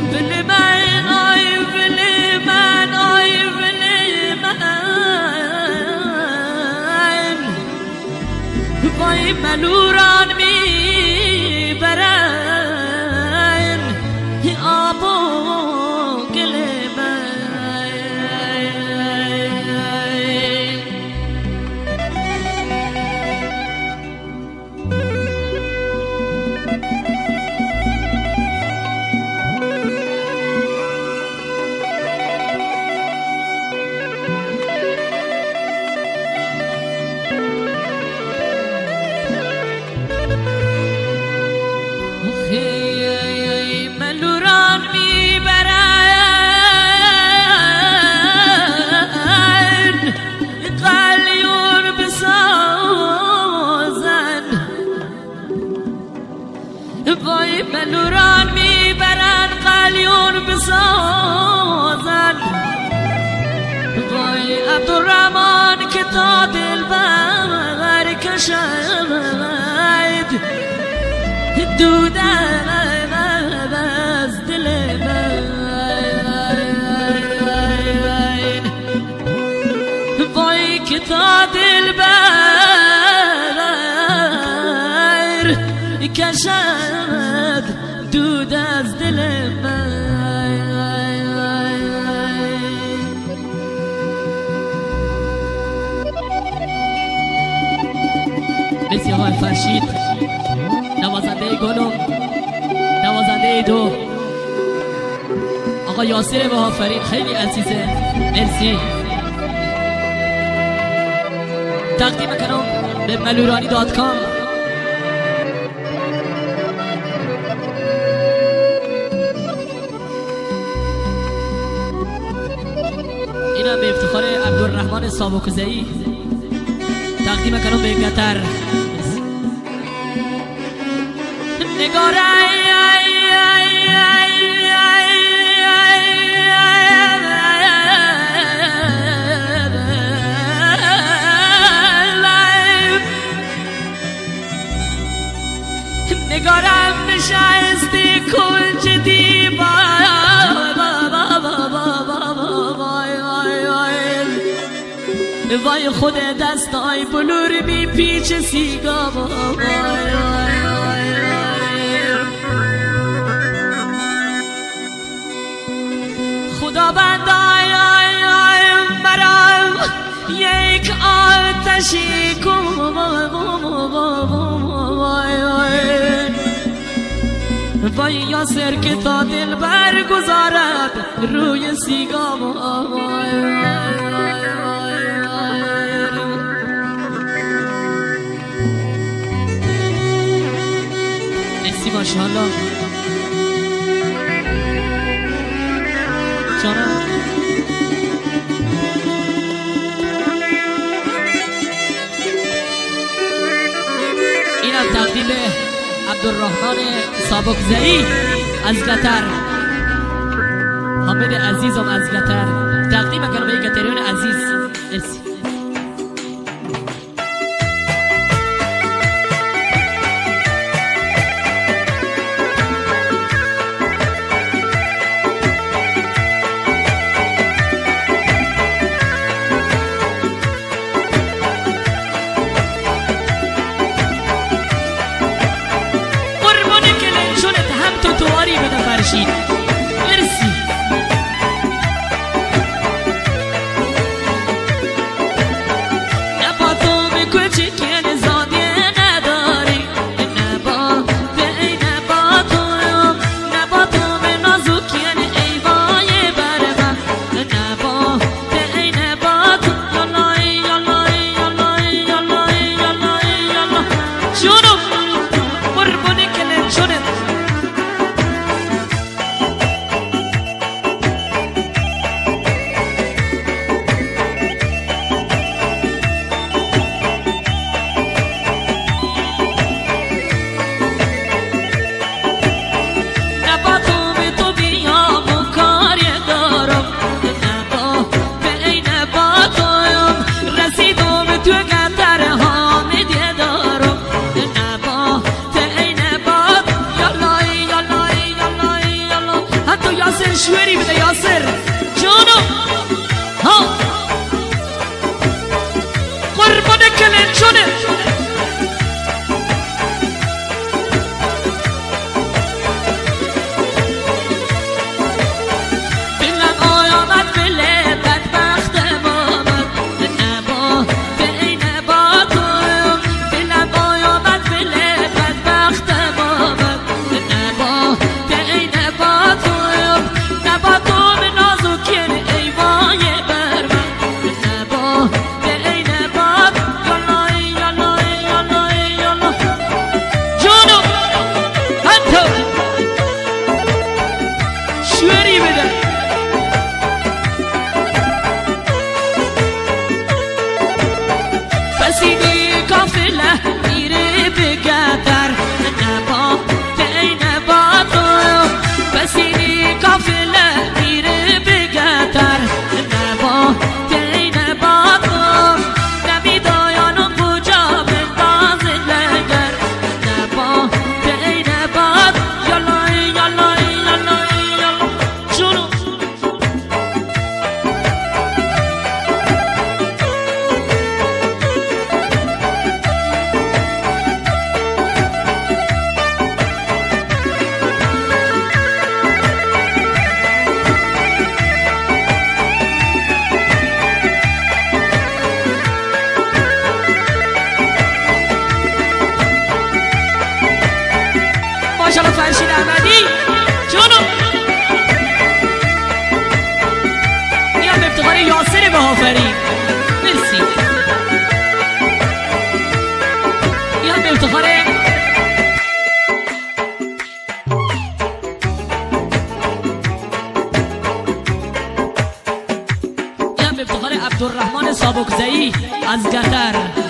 بلی من آی بلی من آی بلی من وای ملوران می‌برن آب وای عبدالرحمن که تا دل بر کشد دودن از دل من وای که تا دل بر کشد دود از دل من. مرسی آقای فرشید نوازنده گلم نوازنده دو آقا یاسر بهافرین خیلی عزیزه مرسی تقدیم کنم به ملورانی دات کام اینم به افتخار عبدالرحمن سابقزئی تقدیم کنم به قطر نگاره نگارم نشستی کنج دیوار وای خود دستای بلور می پیچ سیگا خدا بندای آی آی مرام یک آتشی کن وای یاسر که تا دل برگذارد روی سیگا مرسی ماشاءالله جانم. اینم تقدیم عبدالرحمن سابق زئی از قطر. حامد عزیزم از قطر. تقدیم کنم به قطریان عزیز. مرسی. 这是 Students así. فرشید احمدی. این هم افتخار یاسر هافری مرسی. هم افتخار هم افتخار عبدالرحمن سابقزئی از قطر